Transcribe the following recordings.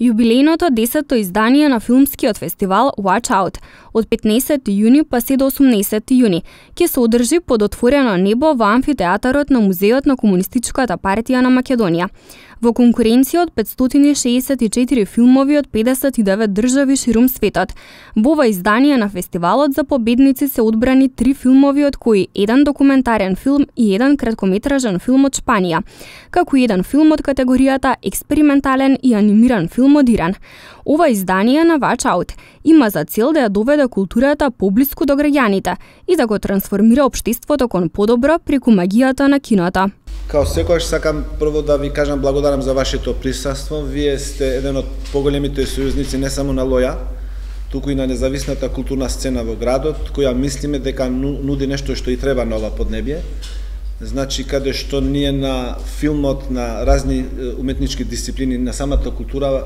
Јубилејното 10 издание на филмскиот фестивал Watch Out од 15 јуни па се до 18 јуни. Ќе се одржи под отворено небо во амфитеатарот на Музеот на Комунистичката партија на Македонија. Во конкуренција од 564 филмови од 59 држави ширум светот. Во ова издание на фестивалот за победници се одбрани три филмови од кои еден документарен филм и еден краткометражен филм од Шпанија, како и еден филм од категоријата експериментален и анимиран филм Модиран. Ова издание на Watch Out има за цел да ја доведе културата поблиску до граѓаните и да го трансформира општеството кон подобро преку магијата на киното. Као секогаш сакам прво да ви кажам благодарам за вашето присуство. Вие сте еден од поголемите сојузници не само на Лоја, туку и на независната културна сцена во градот, која мислиме дека нуди нешто што и треба на ова поднебие. Значи, каде што ние на филмот, на разни уметнички дисциплини, на самата култура,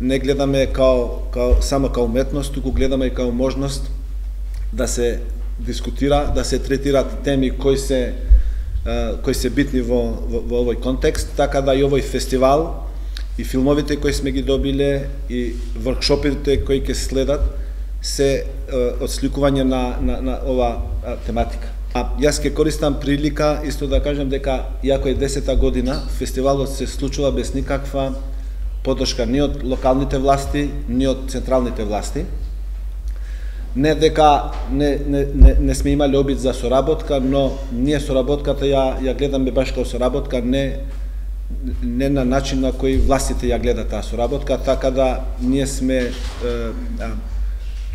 не гледаме као, као, само као уметност, туку гледаме и као можност да се дискутира, да се третираат теми кои се кои се битни во, во, во овој контекст, така да и овој фестивал и филмовите кои сме ги добиле и воркшопите кои ќе следат се одсликување на, на, на ова тематика. А јас ќе користам прилика исто да кажам дека иако е 10 година, фестивалот се случува без никаква подршка ни од локалните власти, ни од централните власти. Не дека не, не, не, не сме имали обид за соработка, но ние соработката ја, ја гледаме баш како соработка, не, не на начин на кој властите ја гледат таа соработка, така да ние сме е, а,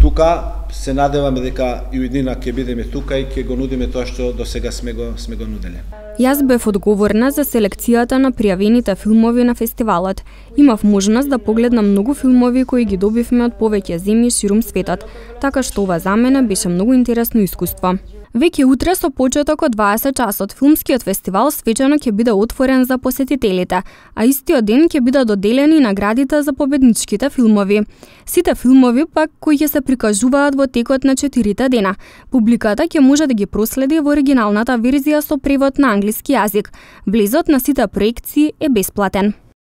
тука, се надеваме дека и уеднина ќе бидеме тука и ќе го нудиме тоа што до сега сме го, сме го нуделе. Јас бев одговорна за селекцијата на пријавените филмови на фестивалот. Имав можност да погледнам многу филмови кои ги добивме од повеќе земји ширум светот, така што ова за мене беше многу интересно искуство. Веќе утре со почеток од 20 часот филмскиот фестивал свечено ќе биде отворен за посетителите, а истиот ден ќе бидат доделени наградите за победничките филмови. Сите филмови пак кои ќе се прикажуваат во текот на 4 дена. Публиката ќе може да ги проследи во оригиналната верзија со превод на англиски јазик. Влезот на сите проекции е бесплатен.